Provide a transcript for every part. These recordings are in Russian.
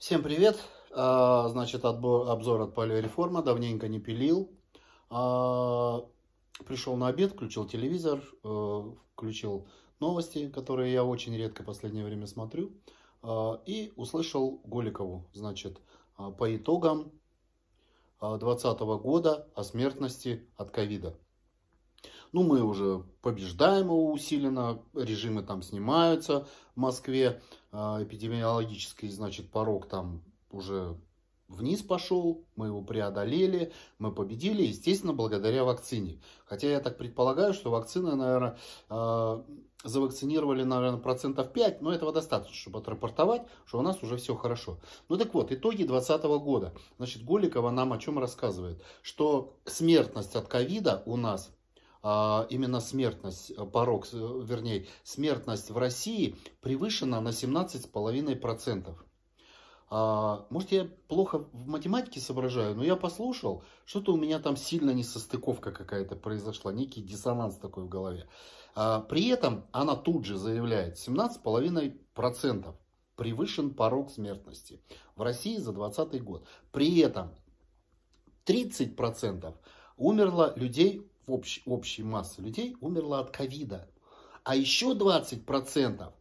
Всем привет! А, значит, отбор, обзор от Палеореформа. Давненько не пилил. А, пришел на обед, включил телевизор, э, включил новости, которые я очень редко в последнее время смотрю. А, и услышал Голикову, значит, по итогам 2020 года о смертности от ковида. Ну, мы уже побеждаем его усиленно, режимы там снимаются в Москве, а, эпидемиологический, значит, порог там уже вниз пошел, мы его преодолели, мы победили, естественно, благодаря вакцине. Хотя я так предполагаю, что вакцины, наверное, а, завакцинировали, наверное, процентов 5, но этого достаточно, чтобы отрапортовать, что у нас уже все хорошо. Ну так вот, итоги 2020 года. Значит, Голикова нам о чем рассказывает? Что смертность от ковида у нас именно смертность, э, порог, э, вернее, смертность в России превышена на 17,5%. А, может, я плохо в математике соображаю, но я послушал, что-то у меня там сильно несостыковка какая-то произошла, некий диссонанс такой в голове. А, при этом она тут же заявляет, 17,5% превышен порог смертности в России за 2020 год. При этом 30% умерло людей общ, общей массы людей умерло от ковида. А еще 20%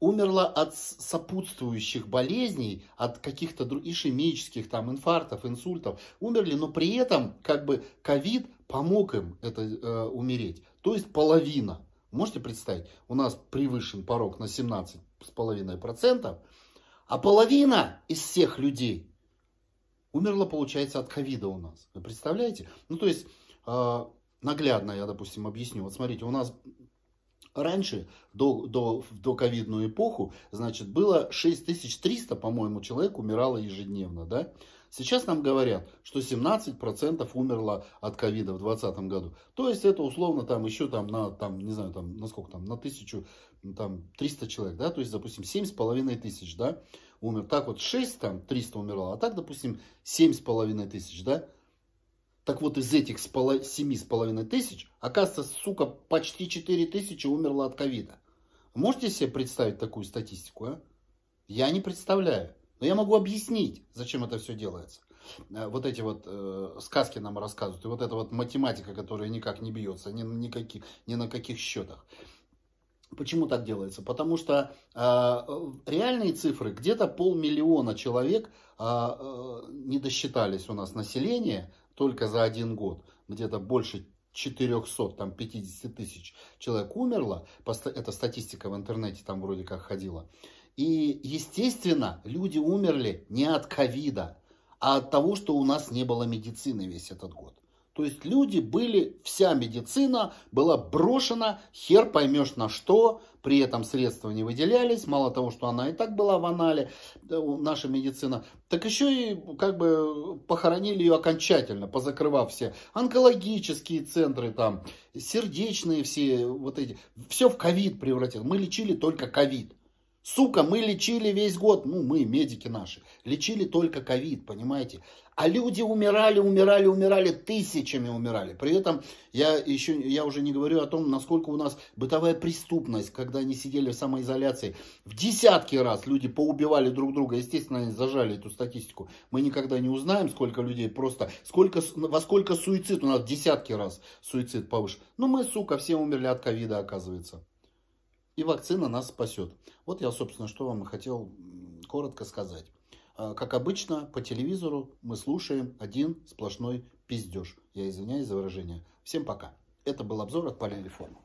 умерло от сопутствующих болезней, от каких-то ишемических там инфарктов, инсультов. Умерли, но при этом как бы ковид помог им это э, умереть. То есть половина. Можете представить, у нас превышен порог на 17,5%, а половина из всех людей умерла, получается, от ковида у нас. Вы представляете? Ну, то есть, э, наглядно я, допустим, объясню. Вот смотрите, у нас раньше, до, до, до ковидную эпоху, значит, было 6300, по-моему, человек умирало ежедневно, да? Сейчас нам говорят, что 17% умерло от ковида в 2020 году. То есть это условно там еще там на, там, не знаю, там, на сколько там, на тысячу, там, 300 человек, да? То есть, допустим, 7,5 тысяч, да, умер. Так вот 6, там, 300 умерло, а так, допустим, 7,5 тысяч, да? Так вот, из этих семи с половиной тысяч, оказывается, сука, почти 4 тысячи умерло от ковида. Можете себе представить такую статистику, а? Я не представляю. Но я могу объяснить, зачем это все делается. Э, вот эти вот э, сказки нам рассказывают. И вот эта вот математика, которая никак не бьется, ни, никаких, ни на каких счетах. Почему так делается? Потому что э, реальные цифры, где-то полмиллиона человек э, э, не досчитались у нас населения только за один год где-то больше 400, там 50 тысяч человек умерло, это статистика в интернете там вроде как ходила. И, естественно, люди умерли не от ковида, а от того, что у нас не было медицины весь этот год. То есть люди были, вся медицина была брошена, хер поймешь на что, при этом средства не выделялись, мало того, что она и так была в анале, наша медицина, так еще и как бы похоронили ее окончательно, позакрывав все онкологические центры, там, сердечные все, вот эти, все в ковид превратилось. Мы лечили только ковид. Сука, мы лечили весь год, ну мы, медики наши, лечили только ковид, понимаете? А люди умирали, умирали, умирали, тысячами умирали. При этом я еще, я уже не говорю о том, насколько у нас бытовая преступность, когда они сидели в самоизоляции. В десятки раз люди поубивали друг друга. Естественно, они зажали эту статистику. Мы никогда не узнаем, сколько людей просто, сколько, во сколько суицид. У нас в десятки раз суицид повыше. Ну мы, сука, все умерли от ковида, оказывается. И вакцина нас спасет. Вот я, собственно, что вам и хотел коротко сказать. А, как обычно, по телевизору мы слушаем один сплошной пиздеж. Я извиняюсь за выражение. Всем пока. Это был обзор от Полярреформа.